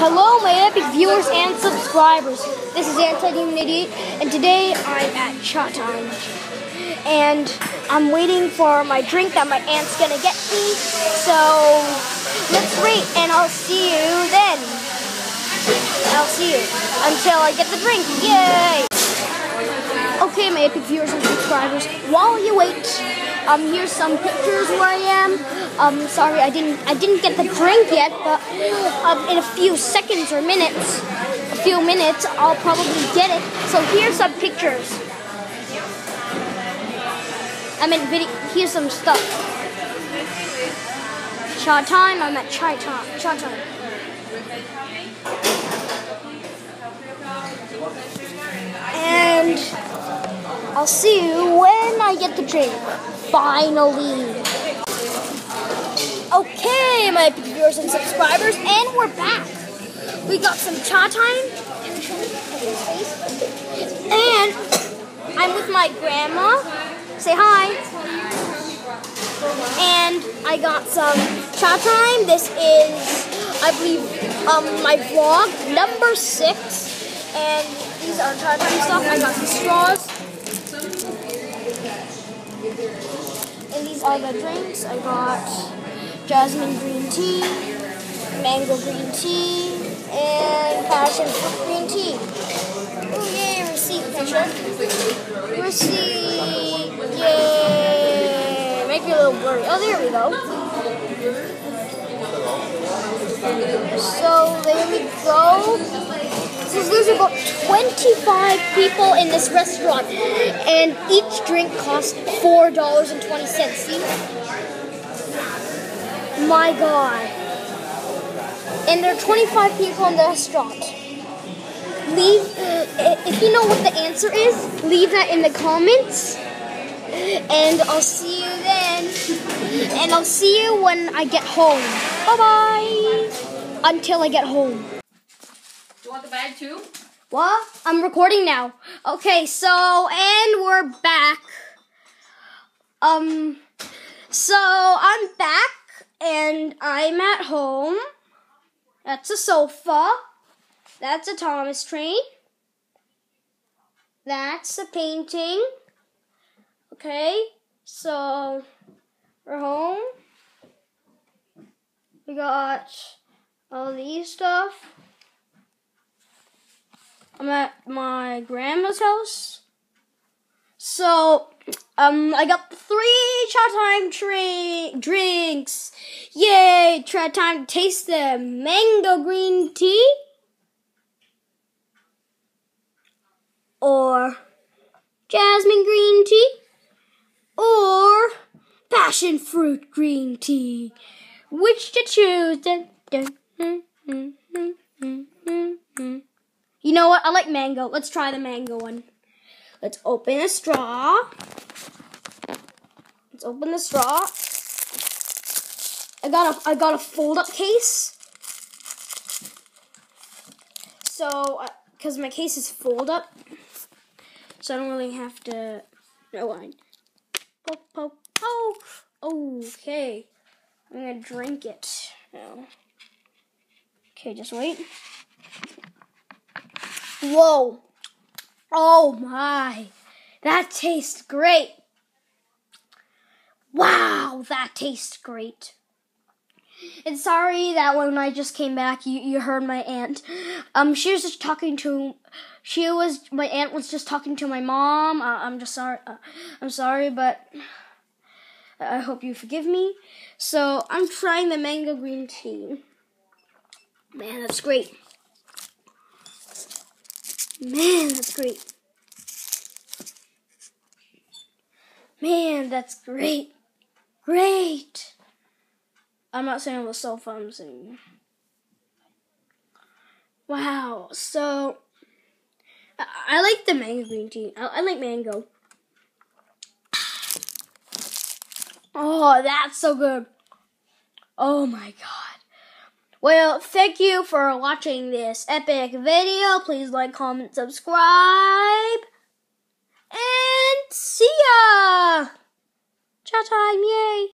Hello, my epic viewers and subscribers. This is Anti-Demon Idiot, and today I'm at Chatime. And I'm waiting for my drink that my aunt's gonna get me. So let's wait, and I'll see you then. I'll see you until I get the drink. Yay! Okay, my epic viewers and subscribers, while you wait, um, here's some pictures where I am. Um, sorry, I didn't, I didn't get the drink yet, but um, in a few seconds or minutes, a few minutes, I'll probably get it. So here's some pictures. I mean, video. Here's some stuff. Chatime. I'm at chai time. Chatime. And I'll see you when I get the drink. Finally. Okay, my viewers and subscribers, and we're back. We got some Chatime. And I'm with my grandma. Say hi. And I got some Chatime. This is, I believe, um, my vlog number six. And these are Chatime stuff. I got some straws. These the drinks. I got jasmine green tea, mango green tea, and passion fruit green tea. Oh yay, receipt picture. Receipt, yay. Make it a little blurry. Oh, there we go. So there we go. So there's about 25 people in this restaurant, and each drink costs $4.20. See? My God. And there are 25 people in the restaurant. Leave, uh, if you know what the answer is, leave that in the comments. And I'll see you then. And I'll see you when I get home. Bye bye. Until I get home. Want the bag too? What? I'm recording now. Okay, so, and we're back. Um, so I'm back and I'm at home. That's a sofa. That's a Thomas train. That's a painting. Okay, so we're home. We got all these stuff. I'm at my grandma's house. So, um, I got three Chatime tra- drinks. Yay! Try time to taste the mango green tea. Or jasmine green tea. Or passion fruit green tea. Which to choose? Dun, dun, dun, you know what? I like mango. Let's try the mango one. Let's open a straw. Let's open the straw. I got a I got a fold up case. So, because my case is fold up, so I don't really have to. Line. Poke, poke, poke. Okay, I'm gonna drink it now. Okay, just wait. Whoa. Oh my. That tastes great. Wow, that tastes great. And sorry that when I just came back, you, you heard my aunt. Um, she was just talking to, she was, my aunt was just talking to my mom. Uh, I'm just sorry, uh, I'm sorry, but I hope you forgive me. So, I'm trying the mango green tea. Man, that's great. Man, that's great. Man, that's great. Great. I'm not saying it was so fun, I'm saying. Wow, so I, I like the mango green tea. I, I like mango. Oh, that's so good. Oh my god. Well, thank you for watching this epic video. Please like, comment, subscribe. And see ya! Chat time, yay!